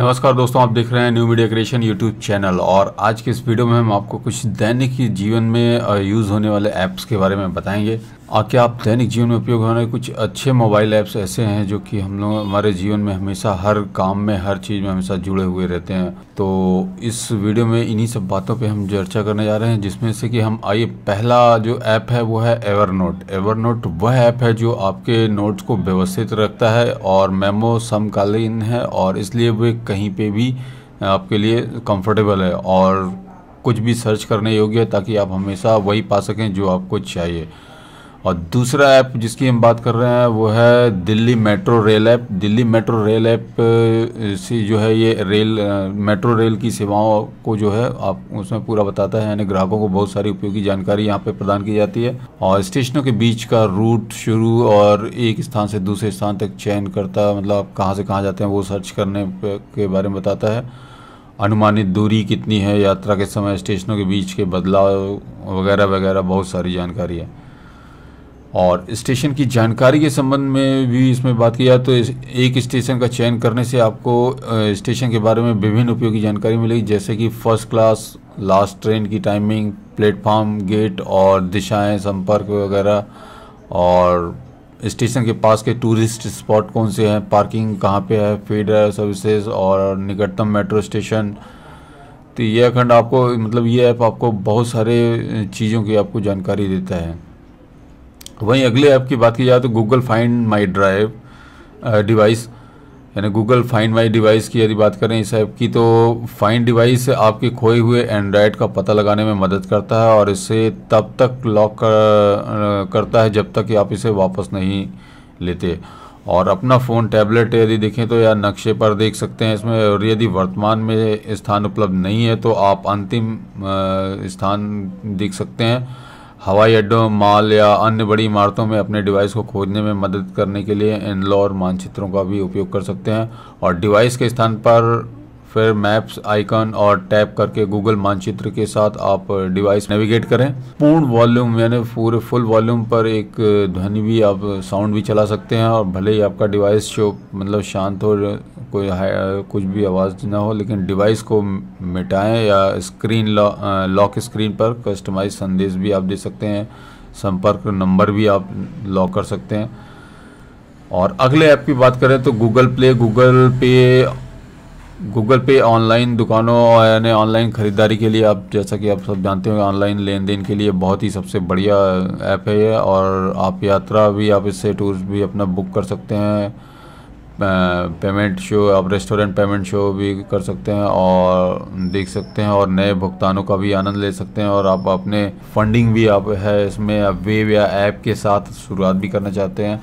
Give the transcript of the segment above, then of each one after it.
नमस्कार दोस्तों, आप देख रहे हैं new media creation YouTube channel और आज के इस वीडियो में हम आपको कुछ दैनिक जीवन में यूज़ होने वाले ऐप्स के बारे में बताएँगे। और क्या आप दैनिक जीवन में उपयोग होने कुछ अच्छे मोबाइल ऐप्स ऐसे हैं जो कि हम लोग, हमारे जीवन में हमेशा, हर काम में, हर चीज़ में हमेशा जुड़े हुए रहते हैं? तो इस वीडियो में इन्हीं सब बातों पे हम चर्चा करने जा रहे हैं, जिसमें से कि हम आइए, पहला जो ऐप है वो है एवर नोट एवर नोट वह ऐप है जो आपके नोट्स को व्यवस्थित रखता है और मेमो समकालीन है और इसलिए वो कहीं पे भी आपके लिए कंफर्टेबल है और कुछ भी सर्च करने योग्य है ताकि आप हमेशा वही पा सकें जो आपको चाहिए। और दूसरा ऐप जिसकी हम बात कर रहे हैं, वो है Delhi metro rail app. Delhi metro rail app से जो है ये रेल मेट्रो रेल की सेवाओं को जो है आप, उसमें पूरा बताता है, यानी ग्राहकों को बहुत सारी उपयोगी जानकारी यहाँ पे प्रदान की जाती है। और स्टेशनों के बीच का रूट शुरू और एक स्थान से दूसरे स्थान तक चयन करता मतलब आप कहाँ से कहाँ जाते हैं, वो सर्च करने के बारे में बताता है। अनुमानित दूरी कितनी है, यात्रा के समय, स्टेशनों के बीच के बदलाव वगैरह वगैरह बहुत सारी जानकारी है। और स्टेशन की जानकारी के संबंध में भी इसमें बात की जाए तो एक स्टेशन का चयन करने से आपको स्टेशन के बारे में विभिन्न उपयोगी जानकारी मिलेगी, जैसे कि फ़र्स्ट क्लास लास्ट ट्रेन की टाइमिंग प्लेटफॉर्म गेट और दिशाएँ, संपर्क वगैरह। और स्टेशन के पास के टूरिस्ट स्पॉट कौन से हैं पार्किंग कहाँ पे है फीडर सर्विसेज़ और निकटतम मेट्रो स्टेशन तो ये अखंड आपको मतलब ये ऐप आपको बहुत सारे चीज़ों की आपको जानकारी देता है। वहीं अगले ऐप की बात की जाए तो Google find my drive device यानी गूगल फाइंड माई डिवाइस की यदि बात करें इस ऐप की तो फाइंड डिवाइस आपके खोए हुए एंड्रॉयड का पता लगाने में मदद करता है और इसे तब तक लॉक कर, करता है जब तक कि आप इसे वापस नहीं लेते। और अपना फ़ोन टैबलेट यदि देखें तो या नक्शे पर देख सकते हैं इसमें और यदि वर्तमान में स्थान उपलब्ध नहीं है तो आप अंतिम स्थान देख सकते हैं। हवाई अड्डों, मॉल या अन्य बड़ी इमारतों में अपने डिवाइस को खोजने में मदद करने के लिए इनलॉर मानचित्रों का भी उपयोग कर सकते हैं और डिवाइस के स्थान पर फिर मैप्स आइकन और टैप करके गूगल मानचित्र के साथ आप डिवाइस नेविगेट करें। पूर्ण वॉल्यूम, यानी पूरे फुल वॉल्यूम पर एक ध्वनि भी आप, साउंड भी चला सकते हैं और भले ही आपका डिवाइस शो मतलब शांत हो, कोई कुछ भी आवाज़ ना हो, लेकिन डिवाइस को मिटाएँ या स्क्रीन लॉक स्क्रीन पर कस्टमाइज संदेश भी आप दे सकते हैं। संपर्क नंबर भी आप लॉक कर सकते हैं। और अगले ऐप की बात करें तो Google Play, Google Pay Google Pay online दुकानों यानी ऑनलाइन ख़रीदारी के लिए आप, जैसा कि आप सब जानते हो ऑनलाइन लेन देन के लिए बहुत ही सबसे बढ़िया ऐप है ये, और आप यात्रा भी आप इससे टूर्स भी अपना बुक कर सकते हैं पेमेंट शो, आप रेस्टोरेंट पेमेंट शो भी कर सकते हैं, और देख सकते हैं, और नए भुगतानों का भी आनंद ले सकते हैं, और आप अपने फंडिंग भी आप है इसमें वेब या ऐप के साथ शुरुआत भी करना चाहते हैं।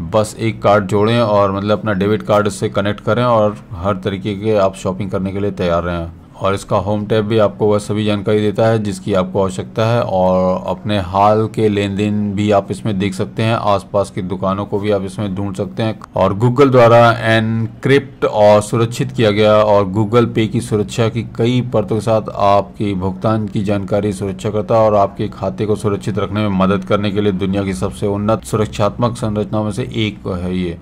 बस एक कार्ड जोड़ें और मतलब अपना डेबिट कार्ड से कनेक्ट करें और हर तरीके के आप शॉपिंग करने के लिए तैयार रहें। और इसका होम टैब भी आपको वह सभी जानकारी देता है, जिसकी आपको आवश्यकता है, और अपने हाल के लेन देन भी आप इसमें देख सकते हैं। आसपास की दुकानों को भी आप इसमें ढूंढ सकते हैं। और गूगल द्वारा एनक्रिप्ट और सुरक्षित किया गया, और गूगल पे की सुरक्षा की कई परतों के साथ आपकी भुगतान की जानकारी सुरक्षा करता और आपके खाते को सुरक्षित रखने में मदद करने के लिए दुनिया की सबसे उन्नत सुरक्षात्मक संरचनाओं में से एक है ये।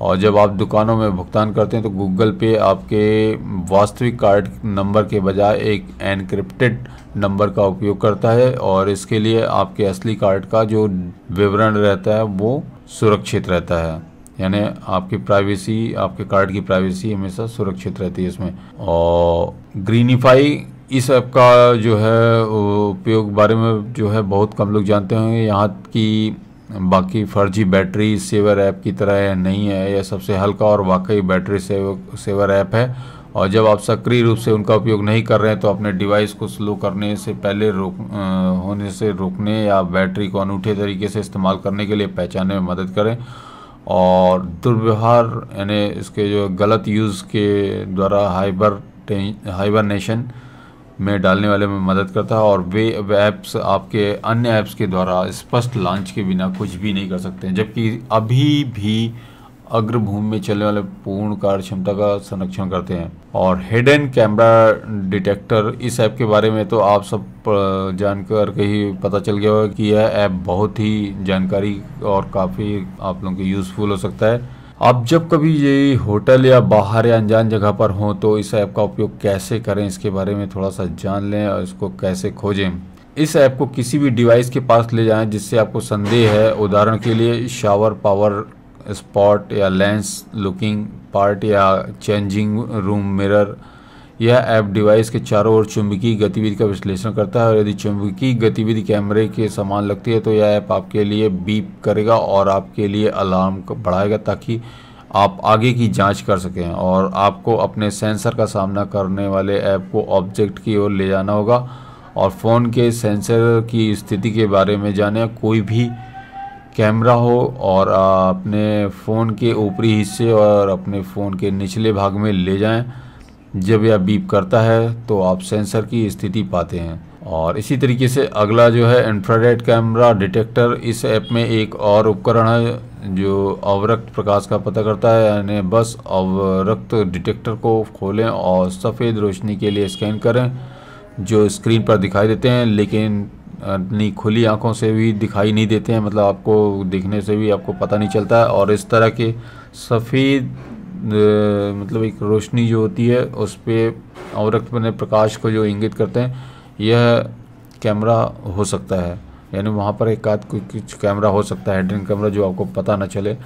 और जब आप दुकानों में भुगतान करते हैं तो गूगल पे आपके वास्तविक कार्ड नंबर के बजाय एक एनक्रिप्टेड नंबर का उपयोग करता है और इसके लिए आपके असली कार्ड का जो विवरण रहता है, वो सुरक्षित रहता है। यानी आपकी प्राइवेसी आपके कार्ड की प्राइवेसी हमेशा सुरक्षित रहती है इसमें। और ग्रीनीफाई इस ऐप का जो है उपयोग बारे में जो है, बहुत कम लोग जानते होंगे। यहाँ की बाकी फर्जी बैटरी सेवर ऐप की तरह है, नहीं है। यह सबसे हल्का और वाकई बैटरी सेव, सेवर ऐप है। और जब आप सक्रिय रूप से उनका उपयोग नहीं कर रहे हैं तो अपने डिवाइस को स्लो करने से पहले रोक होने से रोकने या बैटरी को अनूठे तरीके से इस्तेमाल करने के लिए पहचानने में मदद करें। और दुर्व्यवहार, यानी इसके जो गलत यूज़ के द्वारा हाइबर हाइबरनेशन में डालने वाले में मदद करता है और वे ऐप्स आपके अन्य ऐप्स के द्वारा स्पष्ट लॉन्च के बिना कुछ भी नहीं कर सकते हैं। जबकि अभी भी अग्रभूमि में चलने वाले पूर्ण कार्य क्षमता का संरक्षण करते हैं। और हिडन कैमरा डिटेक्टर इस ऐप के बारे में तो आप सब जानकर के ही पता चल गया होगा कि यह ऐप बहुत ही जानकारी और काफ़ी आप लोगों के यूज़फुल हो सकता है। आप जब कभी ये होटल या बाहर या अनजान जगह पर हों तो इस ऐप का उपयोग कैसे करें? इसके बारे में थोड़ा सा जान लें और इसको कैसे खोजें? इस ऐप को किसी भी डिवाइस के पास ले जाएँ जिससे आपको संदेह है। उदाहरण के लिए शावर पावर स्पॉट या लेंस लुकिंग पार्ट या चेंजिंग रूम मिरर यह ऐप डिवाइस के चारों ओर चुंबकीय गतिविधि का विश्लेषण करता है और यदि चुंबकीय गतिविधि कैमरे के समान लगती है तो यह ऐप आपके लिए बीप करेगा और आपके लिए अलार्म बढ़ाएगा ताकि आप आगे की जाँच कर सकें और आपको अपने सेंसर का सामना करने वाले ऐप को ऑब्जेक्ट की ओर ले जाना होगा। और फ़ोन के सेंसर की स्थिति के बारे में जाने, कोई भी कैमरा हो और अपने फ़ोन के ऊपरी हिस्से और अपने फ़ोन के निचले भाग में ले जाएँ। जब यह बीप करता है तो आप सेंसर की स्थिति पाते हैं। और इसी तरीके से अगला जो है इंफ्रारेड कैमरा डिटेक्टर इस ऐप में एक और उपकरण है, जो अवरक्त प्रकाश का पता करता है। यानी बस अवरक्त डिटेक्टर को खोलें और सफ़ेद रोशनी के लिए स्कैन करें, जो स्क्रीन पर दिखाई देते हैं, लेकिन अपनी खुली आँखों से भी दिखाई नहीं देते हैं। मतलब आपको देखने से भी आपको पता नहीं चलता है। और इस तरह के सफ़ेद मतलब एक रोशनी जो होती है, उस पर अवरक्त बने प्रकाश को जो इंगित करते हैं, यह कैमरा हो सकता है। यानी वहाँ पर एक आध कुछ कैमरा हो सकता है हेडिंग कैमरा जो आपको पता ना चले।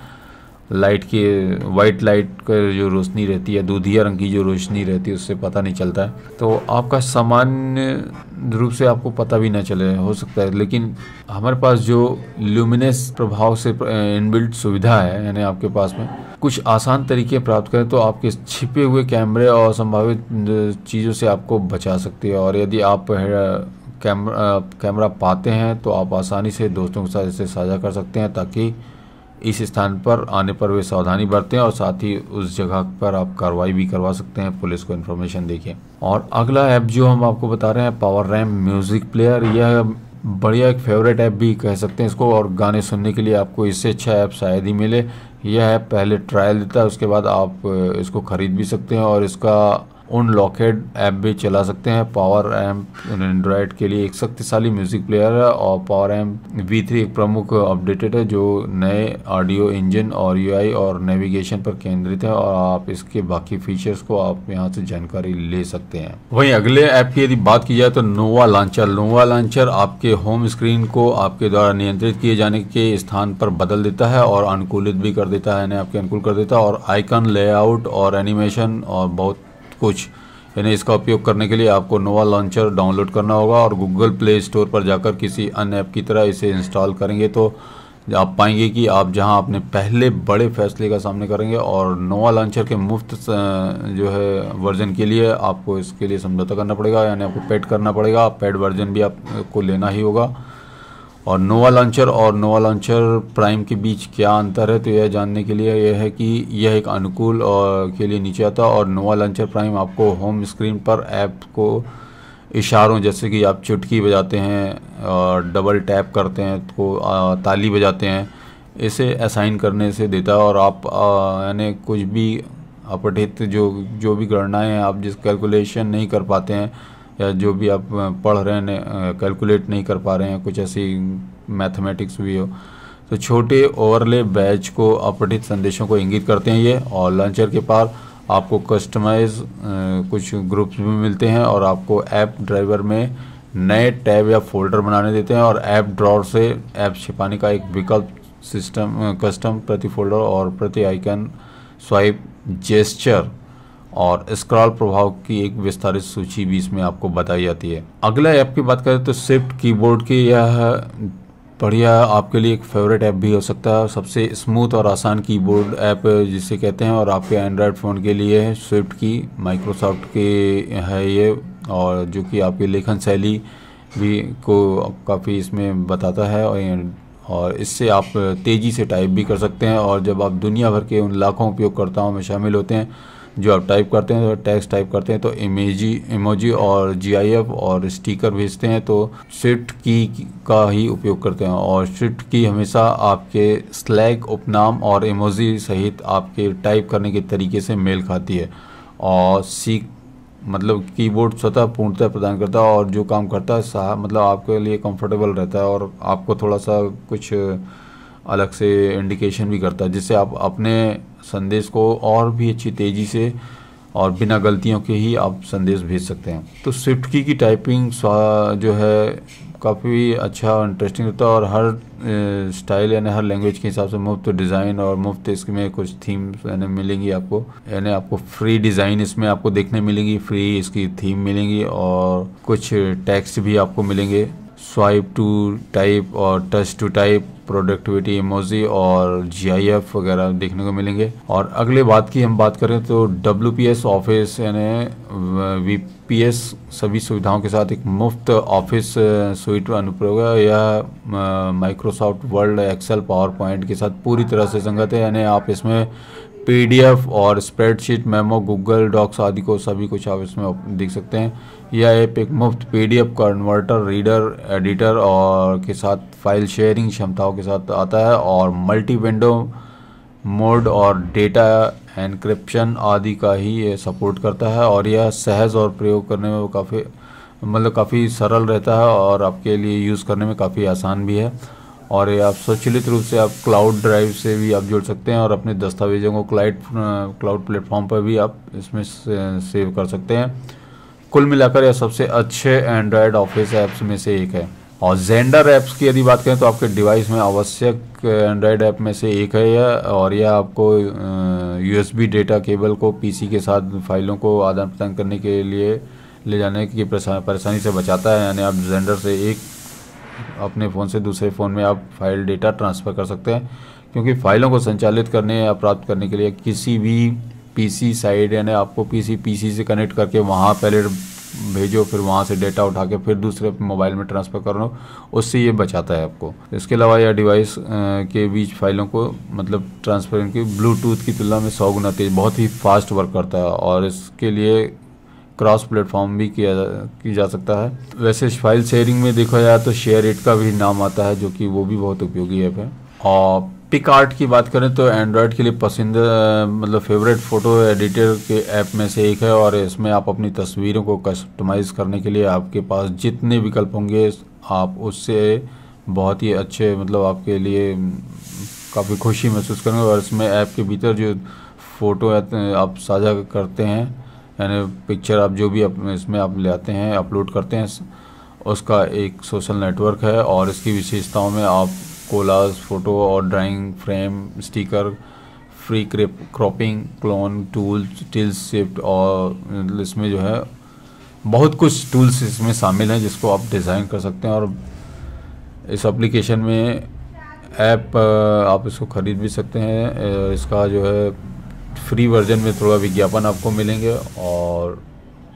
लाइट की वाइट लाइट का जो रोशनी रहती है, दूधिया रंग की जो रोशनी रहती है, उससे पता नहीं चलता है। तो आपका सामान्य रूप से आपको पता भी ना चले, हो सकता है। लेकिन हमारे पास जो ल्यूमिनेस प्रभाव से इनबिल्ट सुविधा है, यानी आपके पास में, कुछ आसान तरीके प्राप्त करें तो आपके छिपे हुए कैमरे और संभावित चीज़ों से आपको बचा सकती है। और यदि आप कैमरा कैमरा पाते हैं तो आप आसानी से दोस्तों के साथ इसे साझा कर सकते हैं ताकि इस स्थान पर आने पर वे सावधानी बरतें और साथ ही उस जगह पर आप कार्रवाई भी करवा सकते हैं। पुलिस को इन्फॉर्मेशन देखें और अगला ऐप जो हम आपको बता रहे हैं पावर रैम म्यूज़िक प्लेयर यह बढ़िया एक फेवरेट ऐप भी कह सकते हैं इसको और गाने सुनने के लिए आपको इससे अच्छा ऐप शायद ही मिले। यह ऐप पहले ट्रायल देता है, उसके बाद आप इसको ख़रीद भी सकते हैं और इसका उन लॉकेड ऐप भी चला सकते हैं। पावर एम्प एंड्रॉयड के लिए एक शक्तिशाली म्यूज़िक प्लेयर है और पावर एम्प वी थ्री एक प्रमुख अपडेटेड है जो नए ऑडियो इंजन और यूआई और नेविगेशन पर केंद्रित है और आप इसके बाकी फीचर्स को आप यहाँ से जानकारी ले सकते हैं। वहीं अगले ऐप की यदि बात की जाए तो नोवा लॉन्चर नोवा लॉन्चर आपके होम स्क्रीन को आपके द्वारा नियंत्रित किए जाने के स्थान पर बदल देता है और अनुकूलित भी कर देता है, यानी आपके अनुकूल कर देता है और आइकन लेआउट और एनिमेशन और बहुत कुछ। यानी इसका उपयोग करने के लिए आपको नोवा लॉन्चर डाउनलोड करना होगा और गूगल प्ले स्टोर पर जाकर किसी अन्य ऐप की तरह इसे इंस्टॉल करेंगे तो आप पाएँगे कि आप जहाँ अपने पहले बड़े फैसले का सामने करेंगे और नोवा लॉन्चर के मुफ़्त जो है, वर्जन के लिए आपको इसके लिए समझौता करना पड़ेगा, यानी आपको पेड करना पड़ेगा। पेड वर्जन भी आपको लेना ही होगा। और नोवा लॉन्चर और नोवा लॉन्चर प्राइम के बीच क्या अंतर है? तो यह जानने के लिए यह है कि यह एक अनुकूल और के लिए नीचे आता और नोवा लॉन्चर प्राइम आपको होम स्क्रीन पर ऐप को इशारों, जैसे कि आप चुटकी बजाते हैं और डबल टैप करते हैं तो ताली बजाते हैं, इसे असाइन करने से देता है और आप यानी कुछ भी अपठित जो जो भी गणनाएँ आप जिस कैलकुलेशन नहीं कर पाते हैं या जो भी आप पढ़ रहे हैं कैलकुलेट नहीं कर पा रहे हैं, कुछ ऐसी मैथमेटिक्स भी हो तो छोटे ओवरले बैच को अपठित संदेशों को इंगित करते हैं ये, और लॉन्चर के पार आपको कस्टमाइज कुछ ग्रुप्स भी मिलते हैं, और आपको ऐप ड्राइवर में नए टैब या फोल्डर बनाने देते हैं, और ऐप ड्रॉर से ऐप छिपाने का एक विकल्प सिस्टम कस्टम प्रति फोल्डर और प्रति आइकन स्वाइप जेस्चर और स्क्रॉल प्रभाव की एक विस्तारित सूची भी इसमें आपको बताई जाती है। अगला ऐप की बात करें तो स्विफ्ट कीबोर्ड की यह बढ़िया आपके लिए एक फेवरेट ऐप भी हो सकता है। सबसे स्मूथ और आसान कीबोर्ड ऐप जिसे कहते हैं और आपके एंड्रॉयड फ़ोन के लिए है स्विफ्ट की माइक्रोसॉफ्ट के है ये और जो कि आपकी लेखन शैली भी को काफ़ी इसमें बताता है और और इससे आप तेज़ी से टाइप भी कर सकते हैं और जब आप दुनिया भर के उन लाखों उपयोगकर्ताओं में शामिल होते हैं जो आप टाइप करते हैं तो टेक्स्ट टाइप करते हैं तो इमेजी इमोजी और जीआईएफ और स्टिकर भेजते हैं तो स्विफ्ट की का ही उपयोग करते हैं। और स्विफ्ट की हमेशा आपके स्लैग उपनाम और इमोजी सहित आपके टाइप करने के तरीके से मेल खाती है। और सीख मतलब कीबोर्ड स्वतः पूर्णतः प्रदान करता है और जो काम करता है मतलब आपके लिए कंफर्टेबल रहता है और आपको थोड़ा सा कुछ अलग से इंडिकेशन भी करता है, जिससे आप अपने संदेश को और भी अच्छी तेज़ी से और बिना गलतियों के ही आप संदेश भेज सकते हैं। तो स्विफ्ट की की टाइपिंग जो है, काफ़ी अच्छा इंटरेस्टिंग होता है और हर स्टाइल यानी हर लैंग्वेज के हिसाब से मुफ़्त डिज़ाइन और मुफ़्त इसमें कुछ थीम्स यानी मिलेंगी आपको। यानी आपको फ्री डिज़ाइन इसमें आपको देखने मिलेंगी फ्री इसकी थीम मिलेंगी और कुछ टेक्स्ट भी आपको मिलेंगे। स्वाइप टू टाइप और touch to type productivity emoji और जीआईएफ वगैरह देखने को मिलेंगे। और अगले बात की हम बात करें तो डब्ल्यू पी एस ऑफ़िस यानी वी पी एस सभी सुविधाओं के साथ एक मुफ़्त ऑफ़िस सुइट अनुप्रयोग है। यह Microsoft world Excel PowerPoint के साथ पूरी तरह से संगत है। यानी आप इसमें पीडीएफ और स्प्रेडशीट मेमो गूगल डॉक्स आदि को सभी कुछ आप इसमें देख सकते हैं। यह ऐप एक मुफ़्त पीडीएफ कन्वर्टर, रीडर, एडिटर और के साथ फ़ाइल शेयरिंग क्षमताओं के साथ आता है और मल्टी विंडो मोड और डेटा एनक्रिप्शन आदि का ही ये सपोर्ट करता है और यह सहज और प्रयोग करने में काफ़ी मतलब काफ़ी सरल रहता है और आपके लिए यूज़ करने में काफ़ी आसान भी है। और ये आप स्वचालित रूप से आप क्लाउड ड्राइव से भी आप जुड़ सकते हैं और अपने दस्तावेजों को क्लाउड क्लाउड प्लेटफॉर्म पर भी आप इसमें सेव कर सकते हैं। कुल मिलाकर यह सबसे अच्छे एंड्रॉयड ऑफ़िस ऐप्स में से एक है। और जेंडर ऐप्स की यदि बात करें तो आपके डिवाइस में आवश्यक एंड्रॉयड ऐप में से एक है यह, और यह आपको यूएसबी डेटा केबल को पीसी के साथ फाइलों को आदान प्रदान करने के लिए ले जाने की परेशानी से बचाता है। यानी आप जेंडर से एक अपने फ़ोन से दूसरे फ़ोन में आप फ़ाइल डेटा ट्रांसफ़र कर सकते हैं, क्योंकि फ़ाइलों को संचालित करने या प्राप्त करने के लिए किसी भी पीसी साइड यानी आपको पीसी पीसी से कनेक्ट करके वहाँ पहले भेजो, फिर वहाँ से डेटा उठा के फिर दूसरे मोबाइल में ट्रांसफ़र करो उससे ये बचाता है आपको। इसके अलावा यह डिवाइस के बीच फाइलों को मतलब ट्रांसफ़र की ब्लूटूथ की तुलना में सौ गुना तेज़, बहुत ही फास्ट वर्क करता है और इसके लिए क्रॉस प्लेटफॉर्म भी किया, की जा सकता है। वैसे फ़ाइल शेयरिंग में देखा जाए तो शेयर इट का भी नाम आता है, जो कि वो भी बहुत उपयोगी ऐप है। और पिक आर्ट की बात करें तो एंड्रॉयड के लिए पसंद मतलब फेवरेट फ़ोटो एडिटर के ऐप में से एक है और इसमें आप अपनी तस्वीरों को कस्टमाइज़ करने के लिए आपके पास जितने विकल्प होंगे, आप उससे बहुत ही अच्छे मतलब आपके लिए काफ़ी खुशी महसूस करेंगे और इसमें ऐप के भीतर जो फ़ोटो आप साझा करते हैं, यानी पिक्चर आप जो भी इसमें आप ले आते हैं अपलोड करते हैं, उसका एक सोशल नेटवर्क है और इसकी विशेषताओं में आप कोलाज फ़ोटो और drawing frame sticker free क्रिप cropping clone tools tilt shift और इसमें जो है बहुत कुछ टूल्स इसमें शामिल हैं जिसको आप डिज़ाइन कर सकते हैं और इस एप्लीकेशन में ऐप आप इसको ख़रीद भी सकते हैं। इसका जो है फ्री वर्जन में थोड़ा विज्ञापन आपको मिलेंगे और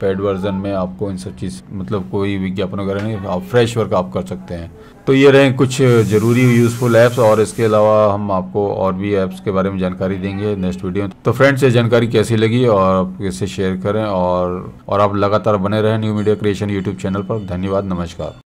पेड वर्जन में आपको इन सब चीज़ मतलब कोई विज्ञापन वगैरह नहीं, आप फ्रेश वर्क आप कर सकते हैं। तो ये रहे कुछ ज़रूरी यूज़फुल ऐप्स और इसके अलावा हम आपको और भी ऐप्स के बारे में जानकारी देंगे नेक्स्ट वीडियो तो फ्रेंड्स ये जानकारी कैसी लगी और आप इसे शेयर करें और और आप लगातार बने रहें new media creation YouTube channel पर। धन्यवाद, नमस्कार।